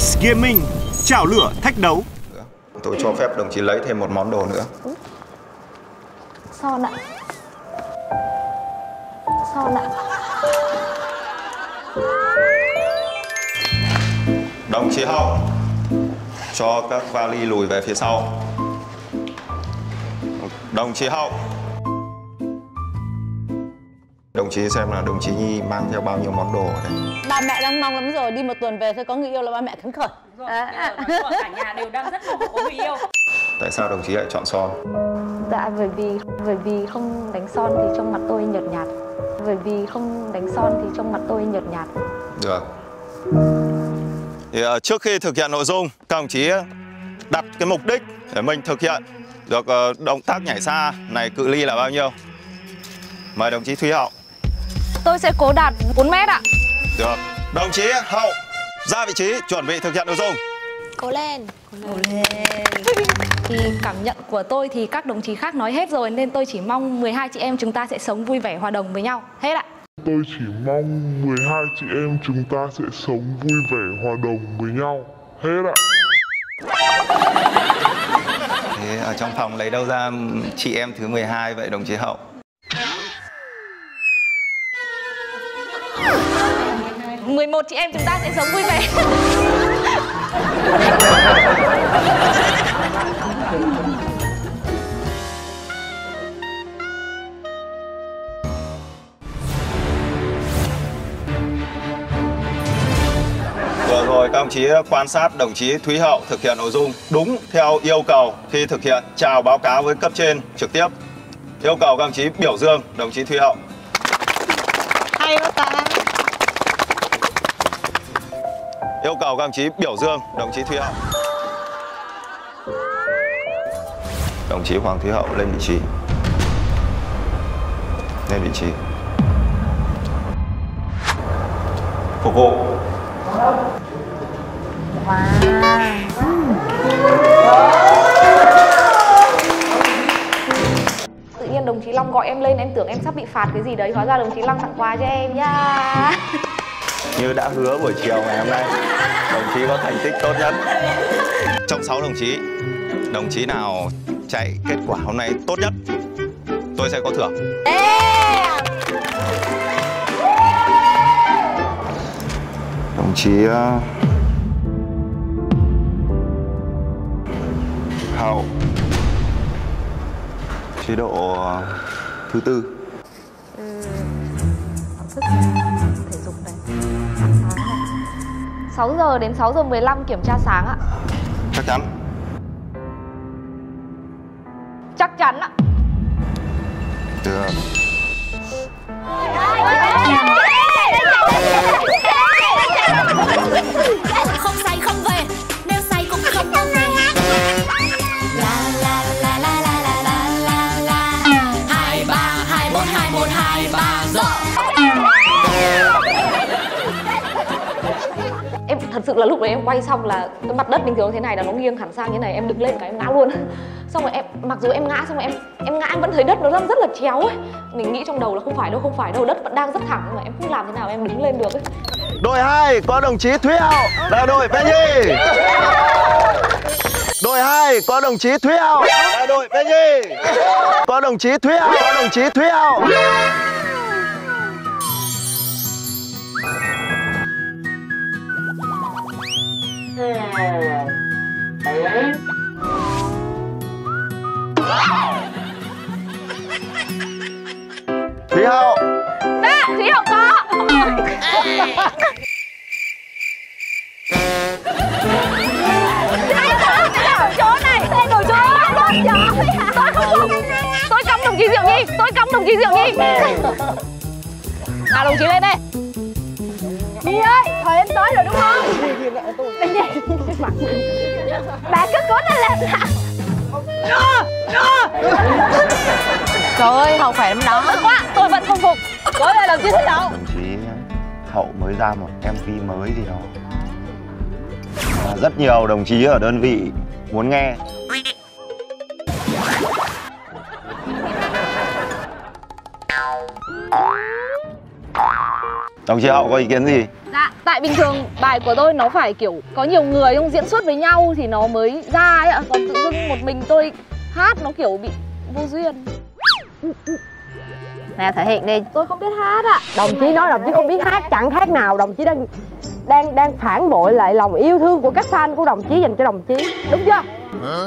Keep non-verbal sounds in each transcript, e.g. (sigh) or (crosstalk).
Ice Gaming chảo lửa thách đấu. Tôi cho phép đồng chí lấy thêm một món đồ nữa. Son ạ. Son ạ. Đồng chí Hậu cho các vali lùi về phía sau. Đồng chí Hậu Đồng chí xem là đồng chí Nhi mang theo bao nhiêu món đồ ở đây. Ba mẹ đang mong lắm rồi, đi một tuần về thôi có người yêu là ba mẹ khấn khởi. Rồi, bây giờ nói cả nhà đều đang rất mong có người yêu Tại sao đồng chí lại chọn son? Dạ bởi vì bởi vì không đánh son thì trong mặt tôi nhợt nhạt. Bởi vì không đánh son thì trong mặt tôi nhợt nhạt. Được. Thì uh, trước khi thực hiện nội dung, các đồng chí đặt cái mục đích để mình thực hiện được uh, động tác nhảy xa này cự ly là bao nhiêu? Mời đồng chí Thúy Hậu. Tôi sẽ cố đạt 4 mét ạ. Được. Đồng chí Hậu ra vị trí chuẩn bị thực hiện nội dung. Cố lên. Cố lên. Thì cảm nhận của tôi thì các đồng chí khác nói hết rồi nên tôi chỉ mong 12 chị em chúng ta sẽ sống vui vẻ hòa đồng với nhau. Hết ạ. Tôi chỉ mong 12 chị em chúng ta sẽ sống vui vẻ hòa đồng với nhau. Hết ạ. Thế ở trong phòng lấy đâu ra chị em thứ 12 vậy đồng chí Hậu? Mười một chị em chúng ta sẽ sống vui vẻ. Vừa rồi các đồng chí quan sát đồng chí Thúy Hậu thực hiện nội dung đúng theo yêu cầu khi thực hiện chào báo cáo với cấp trên trực tiếp. Yêu cầu các đồng chí biểu dương đồng chí Thúy Hậu. Hay quá ta. Cầu các đồng chí biểu dương đồng chí Thúy Hậu. Đồng chí Hoàng Thúy Hậu lên vị trí. Lên vị trí. Phục vụ. Tự nhiên đồng chí Long gọi em lên em tưởng em sắp bị phạt cái gì đấy, hóa ra đồng chí Long tặng quà cho em nha. Như đã hứa buổi chiều ngày hôm nay, đồng chí có thành tích tốt nhất. Trong 6 đồng chí, đồng chí nào chạy kết quả hôm nay tốt nhất, tôi sẽ có thưởng. Đồng chí uh, Hậu. Chế độ uh, thứ tư. Thức 6 giờ đến 6 giờ 15 kiểm tra sáng ạ. chắc chắn. Chắc chắn ạ. được. Không say không về nếu say cũng không có về la la la la la la la la la. Hai ba hai bốn hai một hai ba rồi sự là lúc đấy em quay xong là cái mặt đất bình thường thế này là nó nghiêng hẳn sang như này em đứng lên cái em ngã luôn (laughs) xong rồi em mặc dù em ngã xong rồi em em ngã em vẫn thấy đất nó đang rất là chéo ấy mình nghĩ trong đầu là không phải đâu không phải đâu đất vẫn đang rất thẳng nhưng mà em không làm thế nào em đứng lên được ấy Đội 2 có đồng chí Thúy Hậu là đội Bé Nhi. Đội 2 có đồng chí Thúy Hậu là đội Bé Nhi. Có đồng chí Thúy Hậu, có đồng chí Thúy Hậu. Nhi Tôi cấm đồng chí Diệu Nhi À đồng chí lên đây. Nhi ơi, thời em tới rồi đúng không? Bên đây Bà cứ cố lên lên. Nào Trời ơi, Hậu khỏe lắm đó. Tốt quá, tôi vẫn không phục. Cố lên đồng chí Thúy Hậu đồng chí Hậu mới ra một MV mới gì đó. Rất nhiều đồng chí ở đơn vị muốn nghe đồng chí Hậu có ý kiến gì? Dạ, Tại bình thường bài của tôi nó phải kiểu có nhiều người trong diễn xuất với nhau thì nó mới ra ấy ạ. Còn tự dưng một mình tôi hát nó kiểu bị vô duyên. Nè thể hiện đi. Tôi không biết hát ạ. Đồng chí nói đồng chí không biết hát chẳng khác nào đồng chí đang đang đang phản bội lại lòng yêu thương của các fan của đồng chí dành cho đồng chí. Đúng chưa?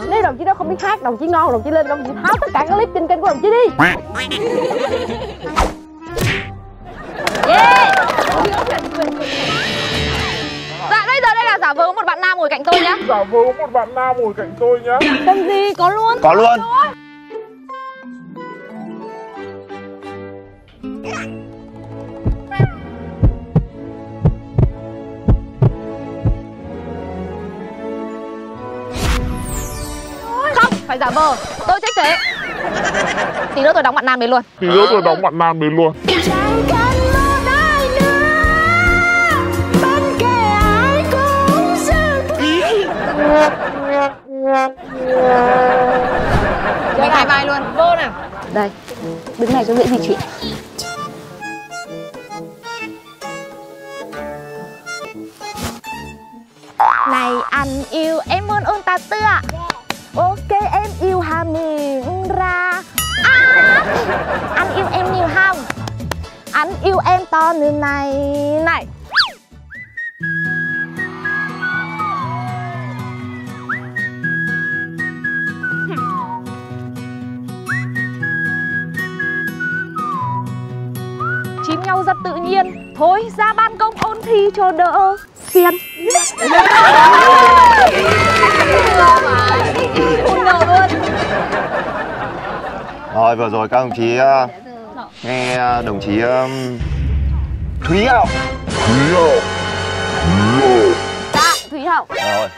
Nếu đồng chí đó không biết hát đồng chí ngon đồng chí lên đồng chí tháo tất cả các clip trên kênh của đồng chí đi Dạ bây giờ đây là giả vờ có một bạn nam ngồi cạnh tôi nhá. Giả vờ có một bạn nam ngồi cạnh tôi nhá. Cần gì có luôn. Có luôn. Không, phải giả vờ. Tôi thích thế. Tí nữa tôi đóng bạn nam đấy luôn. Thì nữa tôi đóng bạn nam đến luôn Mình hai vai luôn. Vô nào. Đây, đứng này cho dễ di chuyển Này anh yêu em muốn ôn ta tưa Ok em yêu hà miệng ra. À, Anh yêu em nhiều không? Anh yêu em to như này. Này Rất tự nhiên. Thôi ra ban công ôn thi cho đỡ Phiền Rồi vừa rồi các đồng chí ờ, nghe đồng chí ờ, Thúy Hậu. Dạ, Thúy Hậu. Rồi.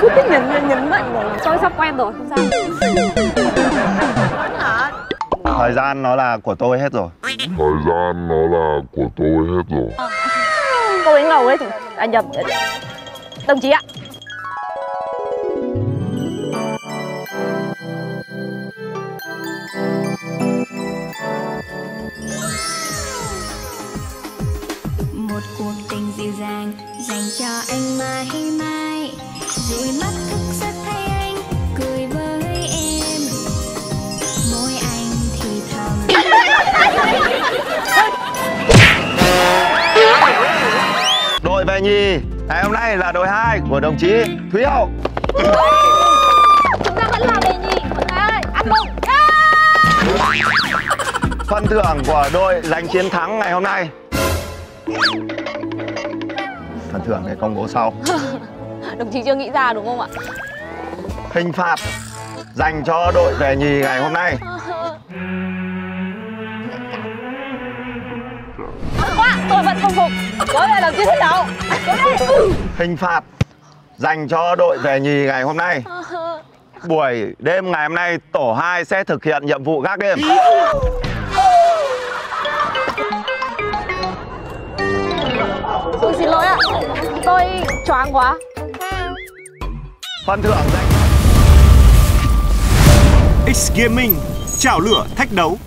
Cứ thích nhấn nhấn nhấn mạnh rồi Tôi sắp quen rồi, không sao Thời gian nó là của tôi hết rồi. Thời gian nó là của tôi hết rồi. Câu ấy ngầu đấy chị. À nhầm. Đồng chí ạ. Một cuộc tình dịu dàng dành cho anh mãi mãi. Dụi mắt Đội nhì Ngày hôm nay là đội 2 của đồng chí Thúy Hậu. Chúng ta vẫn là đề nhị Mọi người ơi, ăn mừng. Phần thưởng của đội giành chiến thắng ngày hôm nay. Phần thưởng để công bố sau. (laughs) Đồng chí chưa nghĩ ra đúng không ạ? Hình phạt dành cho đội về nhì ngày hôm nay (laughs) tôi vẫn không phục. Có thể đồng chí thích đâu Hình phạt dành cho đội về nhì ngày hôm nay. Buổi đêm ngày hôm nay tổ 2 sẽ thực hiện nhiệm vụ gác đêm. Tôi xin lỗi ạ. Tôi choáng quá. Phần thưởng dành X Gaming chảo lửa thách đấu